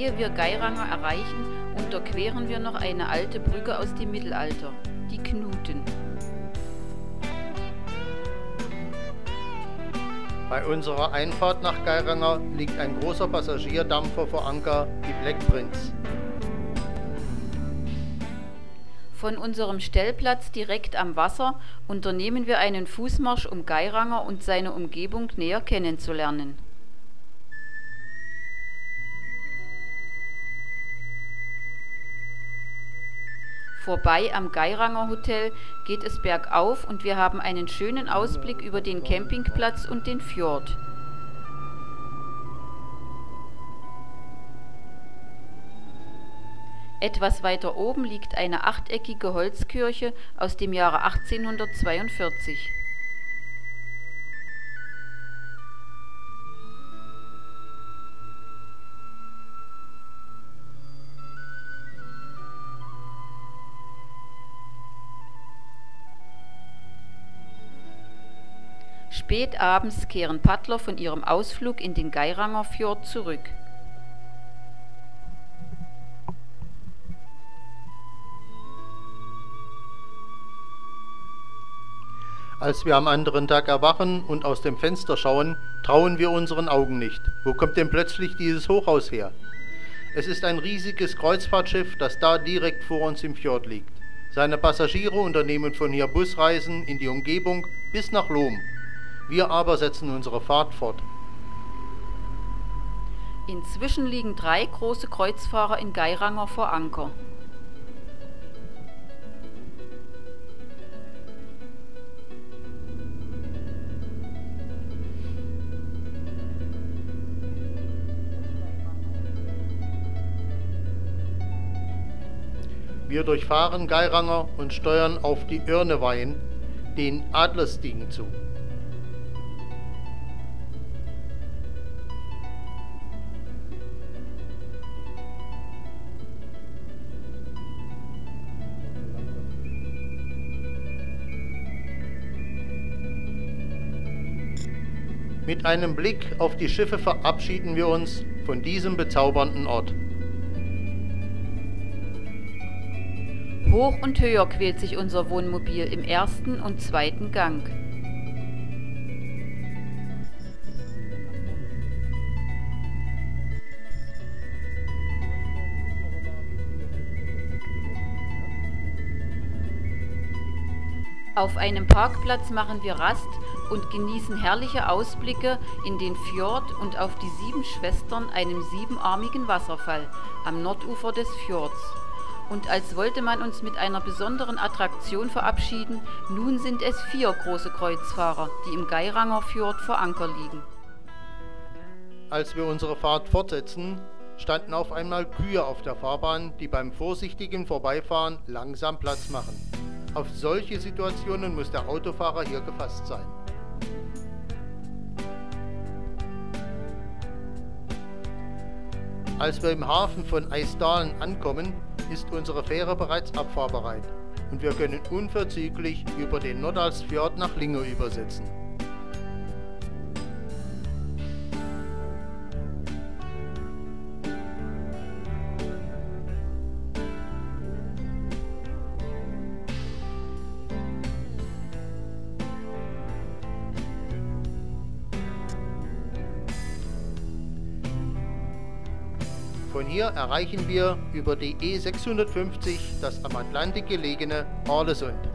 ehe wir Geiranger erreichen, unterqueren wir noch eine alte Brücke aus dem Mittelalter, die Knuten. Bei unserer Einfahrt nach Geiranger liegt ein großer Passagierdampfer vor Anker, die Black Prince. Von unserem Stellplatz direkt am Wasser unternehmen wir einen Fußmarsch um Geiranger und seine Umgebung näher kennenzulernen. Vorbei am Geiranger Hotel geht es bergauf und wir haben einen schönen Ausblick über den Campingplatz und den Fjord. Etwas weiter oben liegt eine achteckige Holzkirche aus dem Jahre 1842. Spät abends kehren Paddler von ihrem Ausflug in den Geiranger Fjord zurück. Als wir am anderen Tag erwachen und aus dem Fenster schauen, trauen wir unseren Augen nicht. Wo kommt denn plötzlich dieses Hochhaus her? Es ist ein riesiges Kreuzfahrtschiff, das da direkt vor uns im Fjord liegt. Seine Passagiere unternehmen von hier Busreisen in die Umgebung bis nach Lohm. Wir aber setzen unsere Fahrt fort. Inzwischen liegen drei große Kreuzfahrer in Geiranger vor Anker. Wir durchfahren Geiranger und steuern auf die Irnewein, den Adlerstiegen zu. Mit einem Blick auf die Schiffe verabschieden wir uns von diesem bezaubernden Ort. Hoch und höher quält sich unser Wohnmobil im ersten und zweiten Gang. Auf einem Parkplatz machen wir Rast und genießen herrliche Ausblicke in den Fjord und auf die sieben Schwestern, einem siebenarmigen Wasserfall am Nordufer des Fjords und als wollte man uns mit einer besonderen Attraktion verabschieden, nun sind es vier große Kreuzfahrer, die im Geiranger Fjord vor Anker liegen. Als wir unsere Fahrt fortsetzen, standen auf einmal Kühe auf der Fahrbahn, die beim vorsichtigen Vorbeifahren langsam Platz machen. Auf solche Situationen muss der Autofahrer hier gefasst sein. Als wir im Hafen von Eisdalen ankommen, ist unsere Fähre bereits abfahrbereit und wir können unverzüglich über den Nordalsfjord nach Linge übersetzen. Erreichen wir über die E650 das am Atlantik gelegene Orlesund.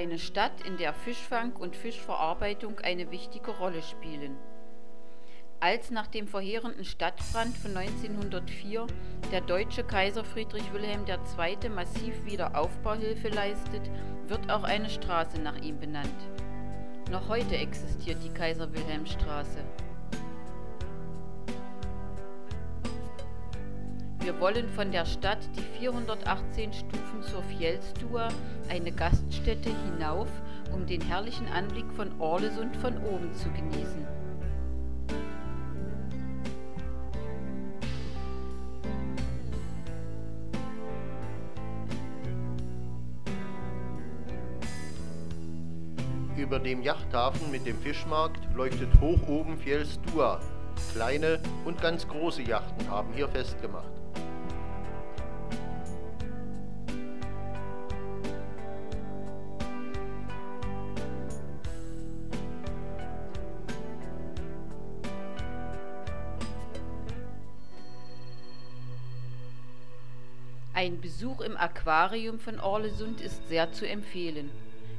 Eine Stadt, in der Fischfang und Fischverarbeitung eine wichtige Rolle spielen. Als nach dem verheerenden Stadtbrand von 1904 der deutsche Kaiser Friedrich Wilhelm II. massiv Wiederaufbauhilfe leistet, wird auch eine Straße nach ihm benannt. Noch heute existiert die Kaiser-Wilhelm-Straße. Wir wollen von der Stadt die 418 Stufen zur Fjellstua, eine Gaststätte, hinauf, um den herrlichen Anblick von Orlesund von oben zu genießen. Über dem Yachthafen mit dem Fischmarkt leuchtet hoch oben Fjellstua. Kleine und ganz große Yachten haben hier festgemacht. Ein Besuch im Aquarium von Orlesund ist sehr zu empfehlen,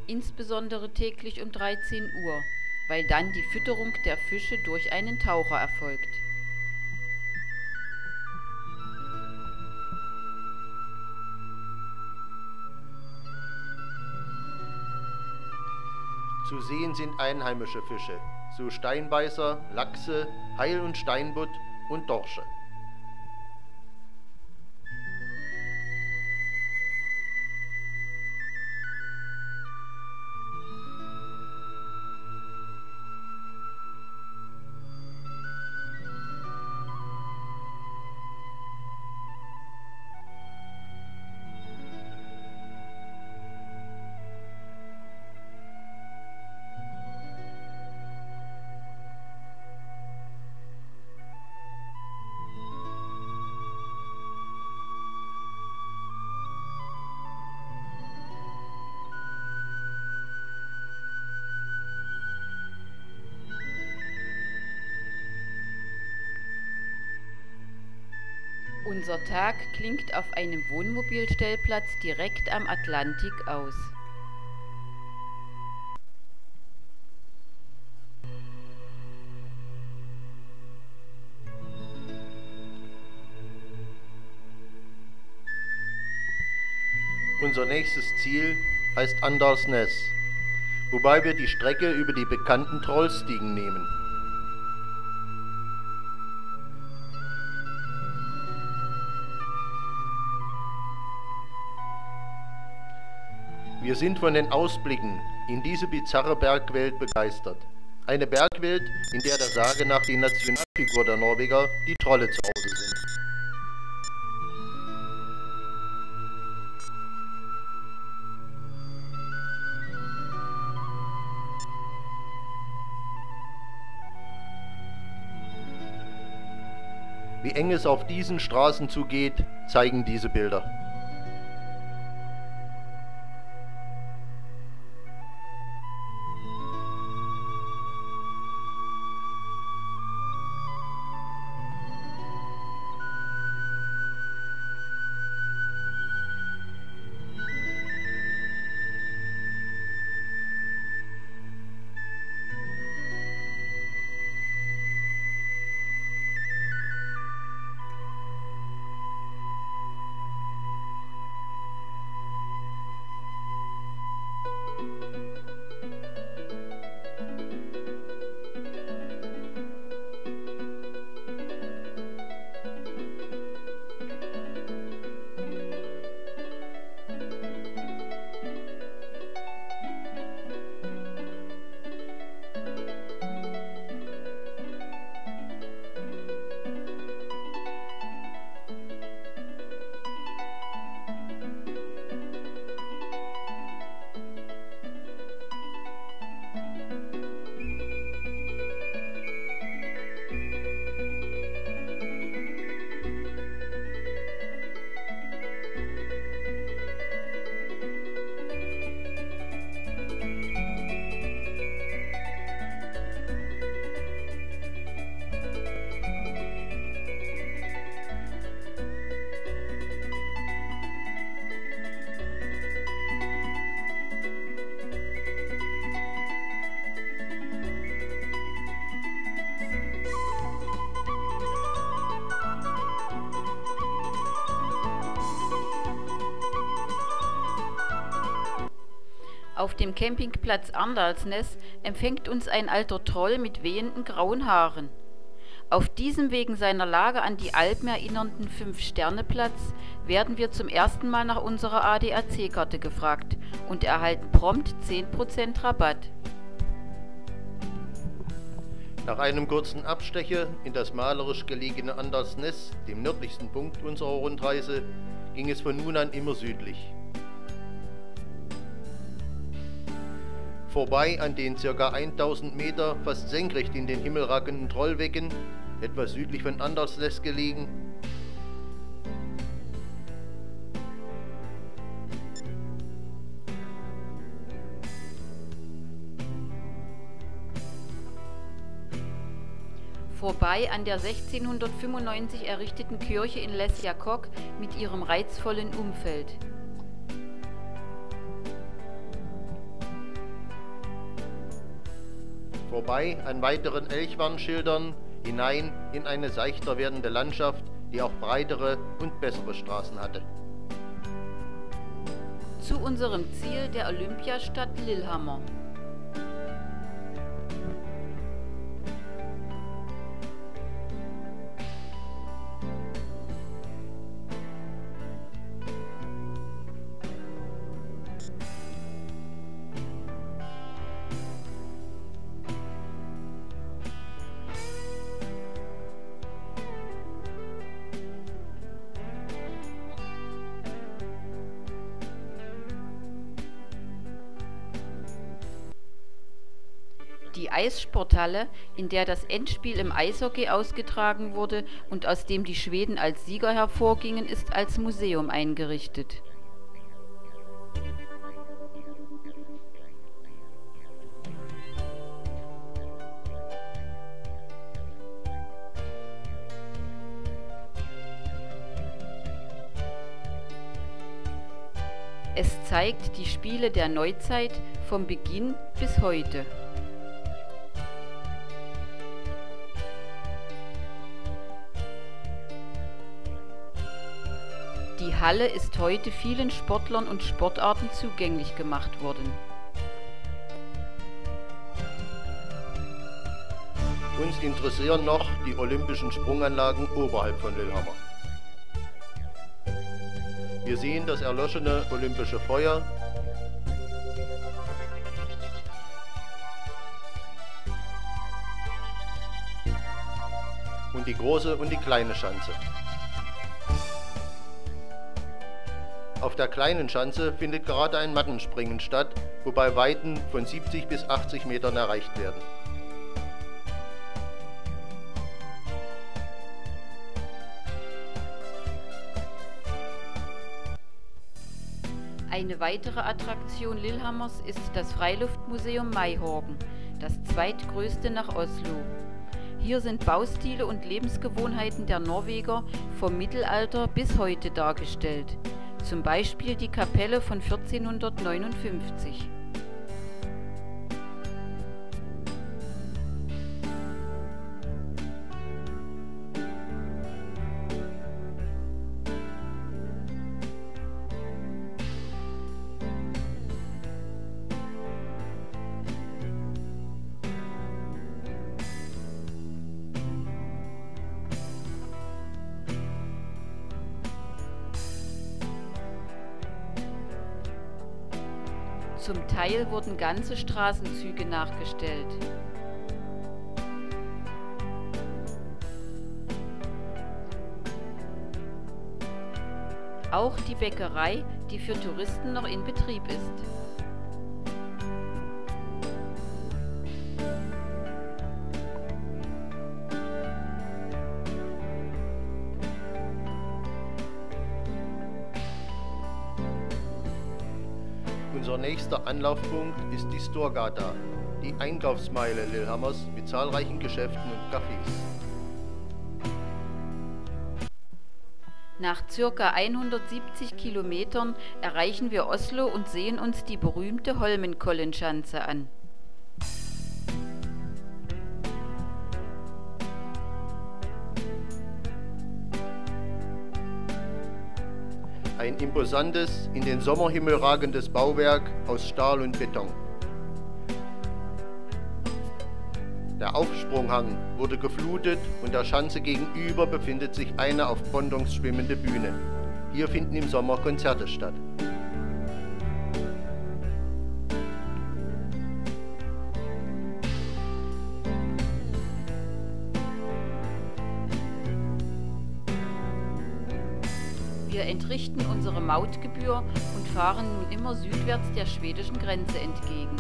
insbesondere täglich um 13 Uhr, weil dann die Fütterung der Fische durch einen Taucher erfolgt. Zu sehen sind einheimische Fische, so Steinbeißer, Lachse, Heil- und Steinbutt und Dorsche. Unser Tag klingt auf einem Wohnmobilstellplatz direkt am Atlantik aus. Unser nächstes Ziel heißt Andalsnes, wobei wir die Strecke über die bekannten Trollstiegen nehmen. Wir sind von den Ausblicken in diese bizarre Bergwelt begeistert. Eine Bergwelt, in der der Sage nach die Nationalfigur der Norweger die Trolle zu Hause sind. Wie eng es auf diesen Straßen zugeht, zeigen diese Bilder. Auf dem Campingplatz Andalsnes empfängt uns ein alter Troll mit wehenden grauen Haaren. Auf diesem wegen seiner Lage an die Alpen erinnernden Fünf-Sterne-Platz werden wir zum ersten Mal nach unserer ADAC-Karte gefragt und erhalten prompt 10% Rabatt. Nach einem kurzen Abstecher in das malerisch gelegene Andersness, dem nördlichsten Punkt unserer Rundreise, ging es von nun an immer südlich. Vorbei an den ca. 1000 Meter fast senkrecht in den Himmel rackenden Trollwecken, etwas südlich von Andersness gelegen, vorbei an der 1695 errichteten Kirche in Les Jacob mit ihrem reizvollen Umfeld. Vorbei an weiteren Elchwarnschildern hinein in eine seichter werdende Landschaft, die auch breitere und bessere Straßen hatte. Zu unserem Ziel der Olympiastadt Lillehammer. Eissporthalle, in der das Endspiel im Eishockey ausgetragen wurde und aus dem die Schweden als Sieger hervorgingen, ist als Museum eingerichtet. Es zeigt die Spiele der Neuzeit vom Beginn bis heute. Halle ist heute vielen Sportlern und Sportarten zugänglich gemacht worden. Uns interessieren noch die olympischen Sprunganlagen oberhalb von Lillehammer. Wir sehen das erloschene olympische Feuer, und die große und die kleine Schanze. Auf der kleinen Schanze findet gerade ein Mattenspringen statt, wobei Weiten von 70 bis 80 Metern erreicht werden. Eine weitere Attraktion Lillehammers ist das Freiluftmuseum Maihorgen, das zweitgrößte nach Oslo. Hier sind Baustile und Lebensgewohnheiten der Norweger vom Mittelalter bis heute dargestellt zum Beispiel die Kapelle von 1459. Zum Teil wurden ganze Straßenzüge nachgestellt. Auch die Bäckerei, die für Touristen noch in Betrieb ist. Unser nächster Anlaufpunkt ist die Storgata, die Einkaufsmeile Lillehammers mit zahlreichen Geschäften und Cafés. Nach ca. 170 Kilometern erreichen wir Oslo und sehen uns die berühmte Holmenkollenschanze an. Ein imposantes, in den Sommerhimmel ragendes Bauwerk aus Stahl und Beton. Der Aufsprung Skisprunghang wurde geflutet und der Schanze gegenüber befindet sich eine auf Pontons schwimmende Bühne. Hier finden im Sommer Konzerte statt. Wir entrichten unsere Mautgebühr und fahren nun immer südwärts der schwedischen Grenze entgegen.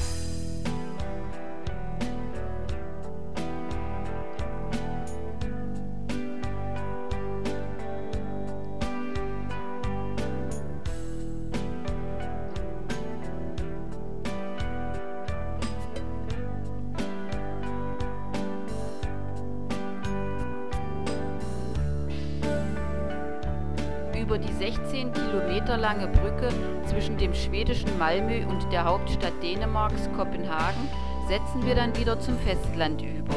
Brücke zwischen dem schwedischen Malmö und der Hauptstadt Dänemarks Kopenhagen setzen wir dann wieder zum Festland über.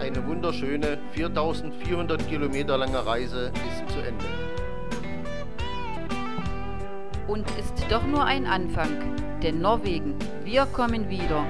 Eine wunderschöne 4400 Kilometer lange Reise ist zu Ende. Und ist doch nur ein Anfang, denn Norwegen, wir kommen wieder.